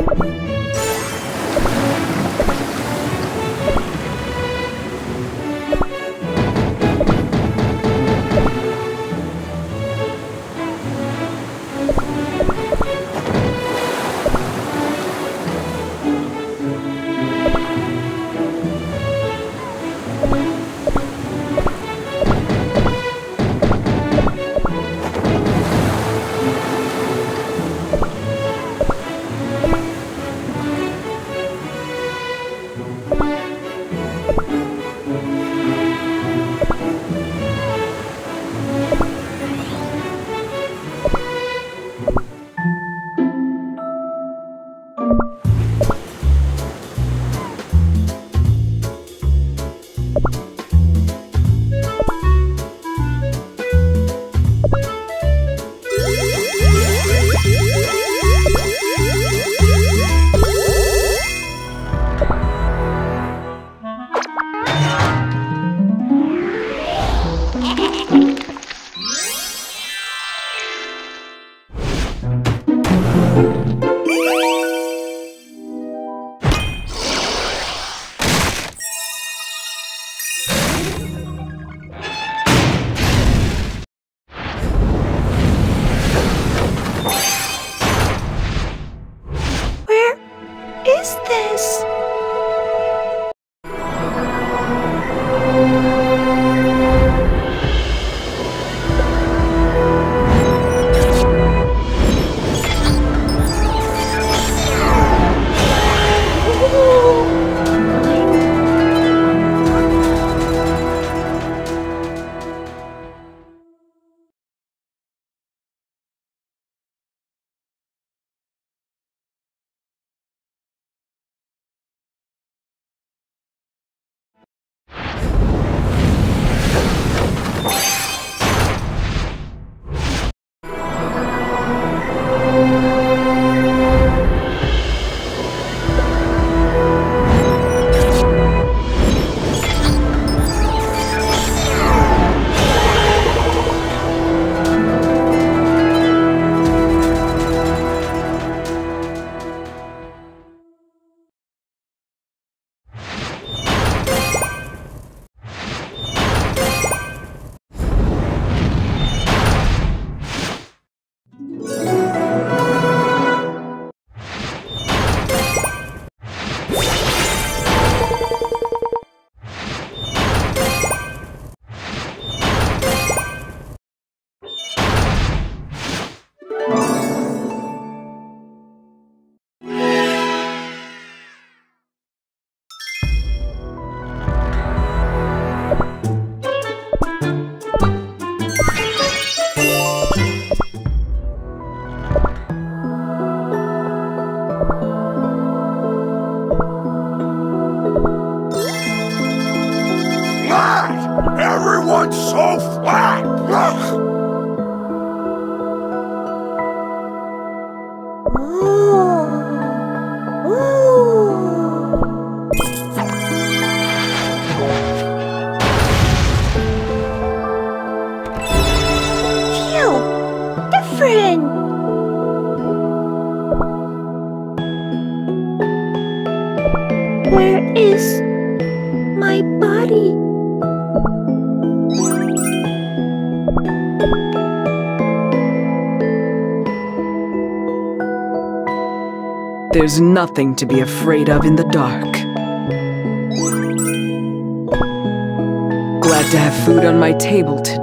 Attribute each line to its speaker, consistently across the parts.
Speaker 1: you
Speaker 2: There's nothing to be afraid of in the dark. Glad to have food on my table today.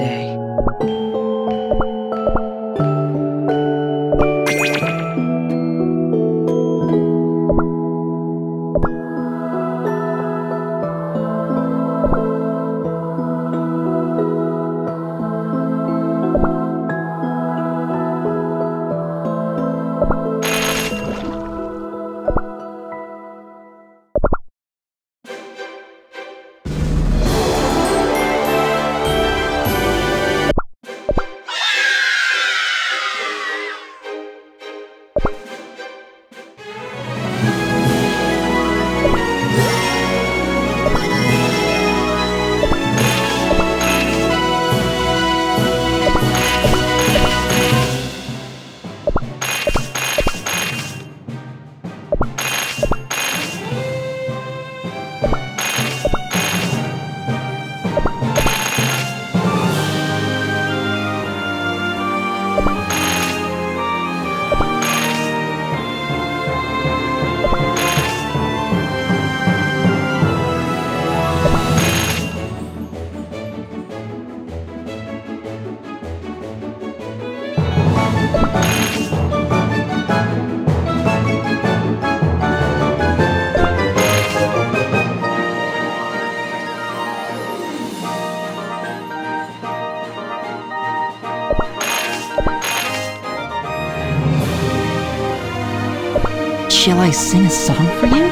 Speaker 3: I sing a song for you?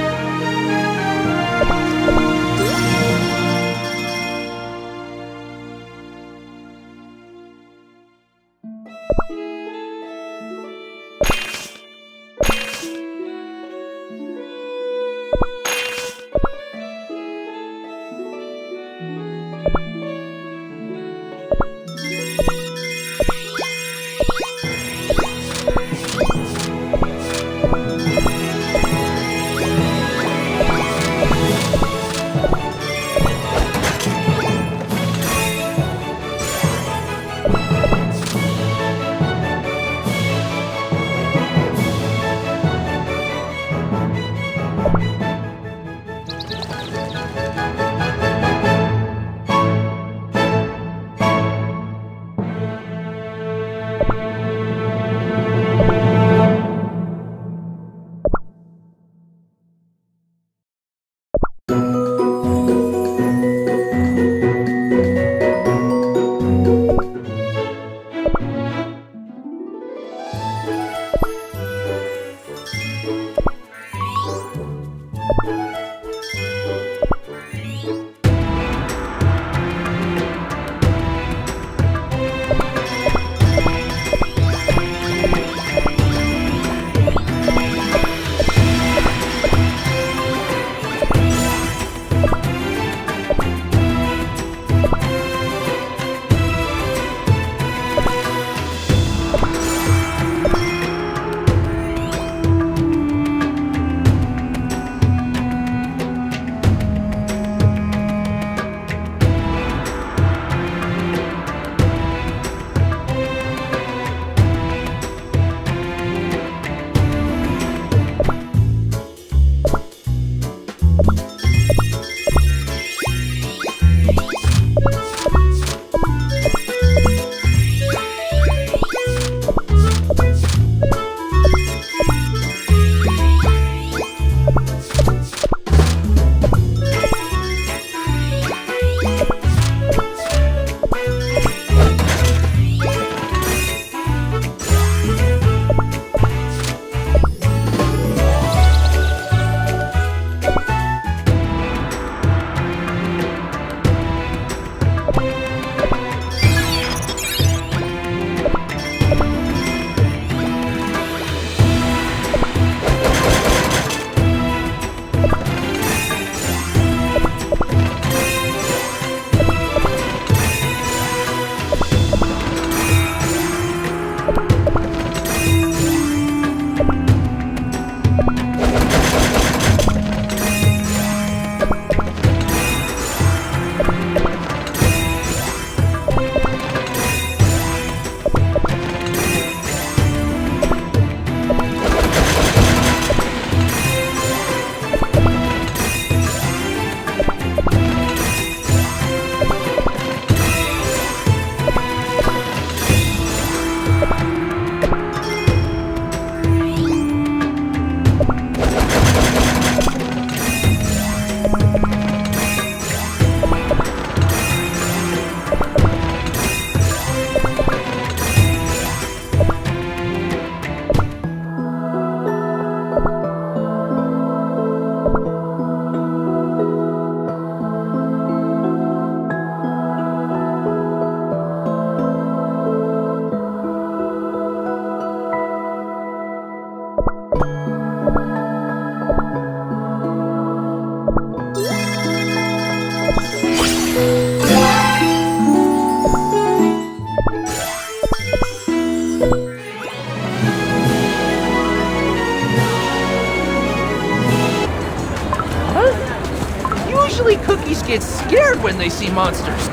Speaker 4: They see monsters.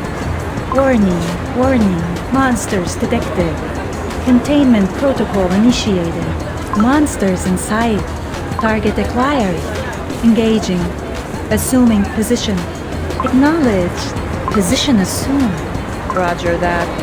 Speaker 5: Warning, warning, monsters detected. Containment protocol initiated. Monsters in sight. Target acquired. Engaging. Assuming position. Acknowledged. Position assumed.
Speaker 2: Roger that.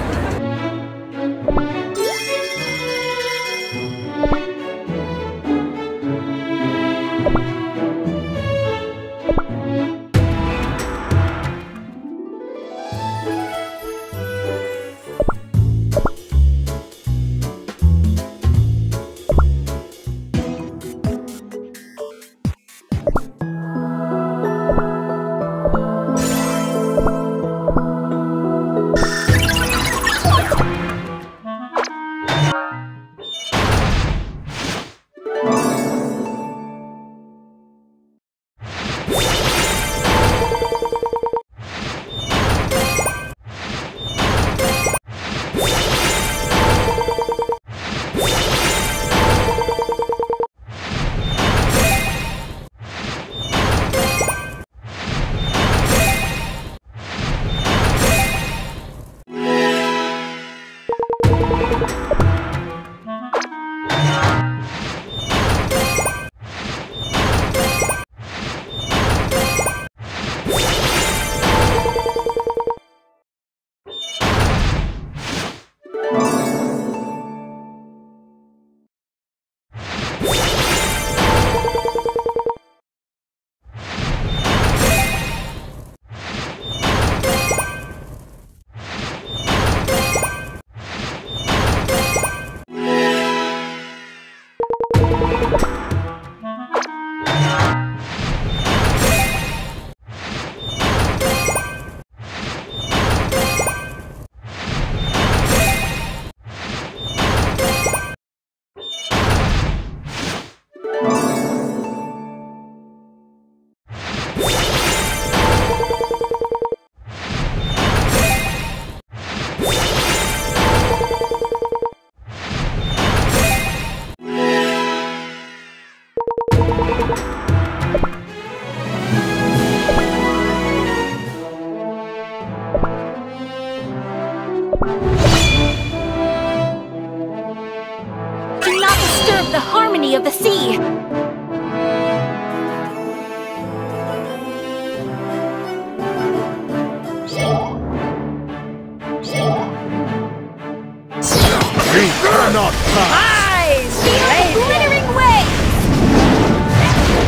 Speaker 6: We cannot pass!
Speaker 7: Feel the glittering waves!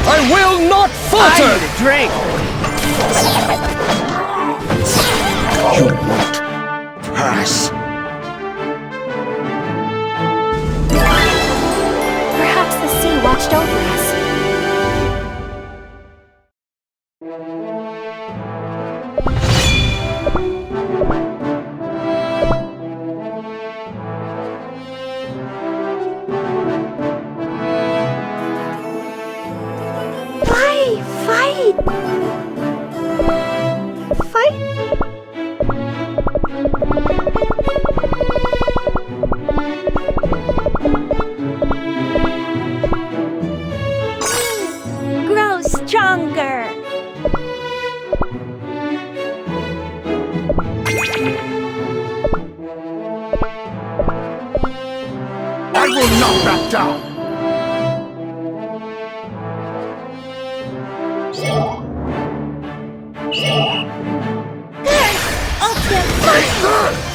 Speaker 4: I will not falter! I need a drink!
Speaker 6: You won't pass!
Speaker 7: Perhaps the sea watched over us.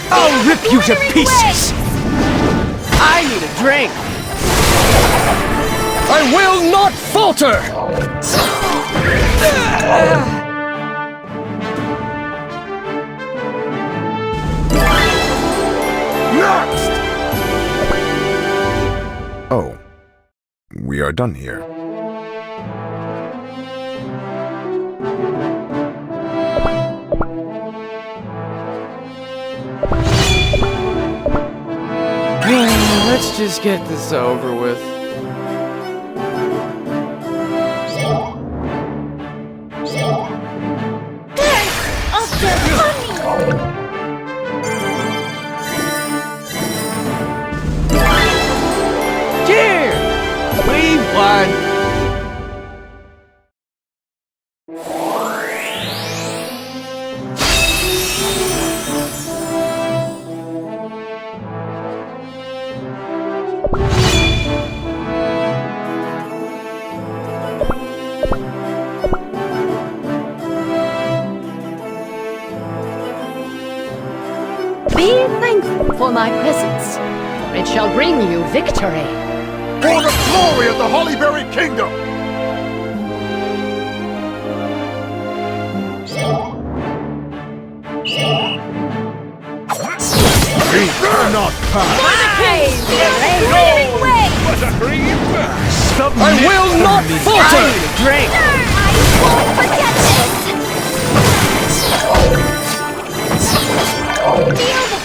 Speaker 4: I'll rip you to pieces! I need a drink! I will not falter!
Speaker 6: Next! Oh. We are done here.
Speaker 4: Let's just get this over with.
Speaker 8: My presence, for it shall bring you victory.
Speaker 6: For the glory of the Hollyberry Kingdom! We cannot pass!
Speaker 7: Glittering waves!
Speaker 4: I will not falter! I drink!
Speaker 7: I won't forget this! Feel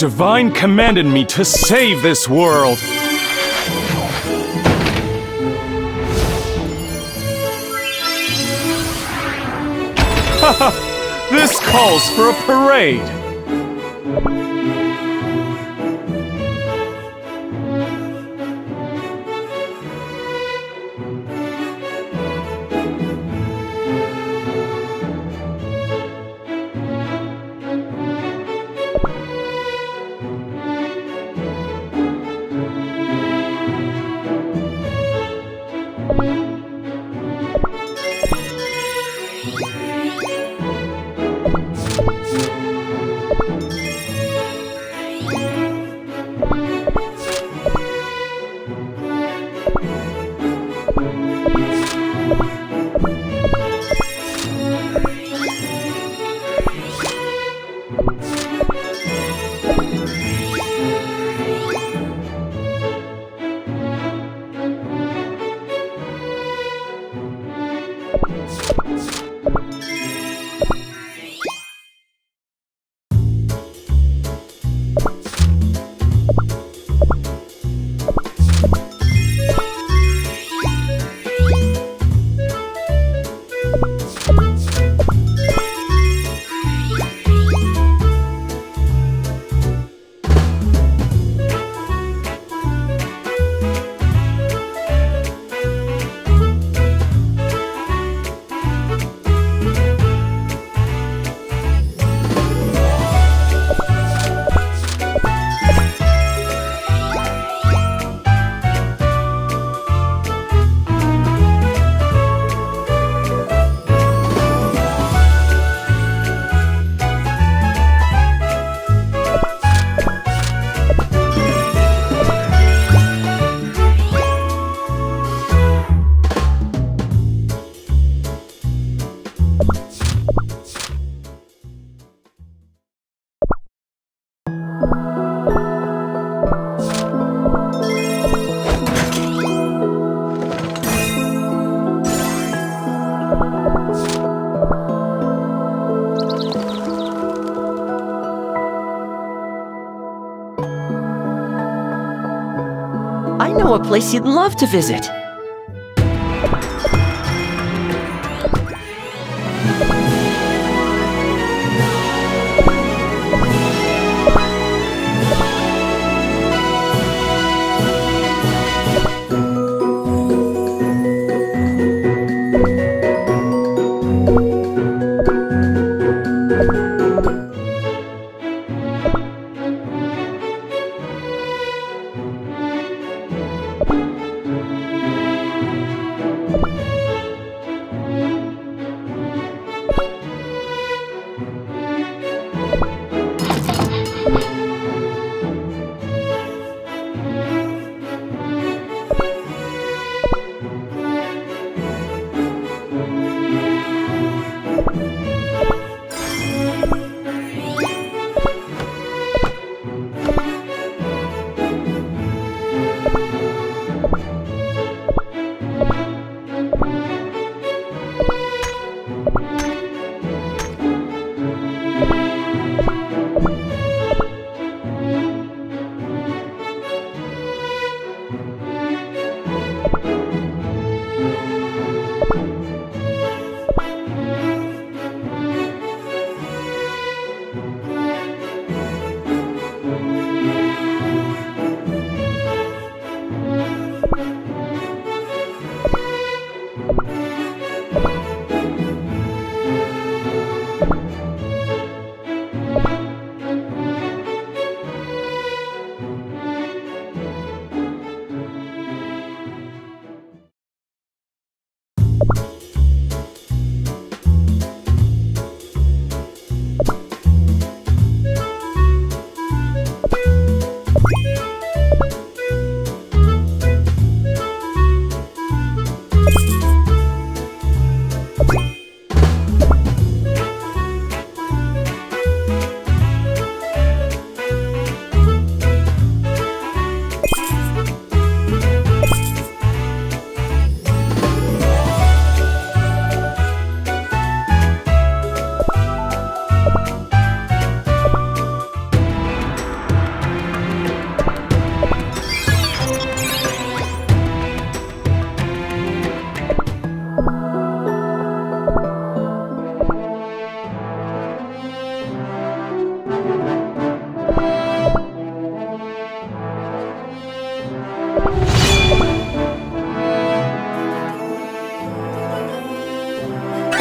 Speaker 4: Divine commanded me to save this world! This calls for a parade!
Speaker 9: Place you'd love to visit.
Speaker 4: 니다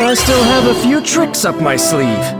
Speaker 4: I still have a few tricks up my sleeve.